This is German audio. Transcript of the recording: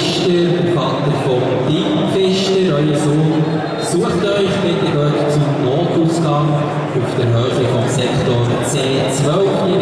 Pfister, Vater von Dean Fischer, euer Sohn, sucht euch bitte dort zum Notausgang auf der Höhe vom Sektor C12 in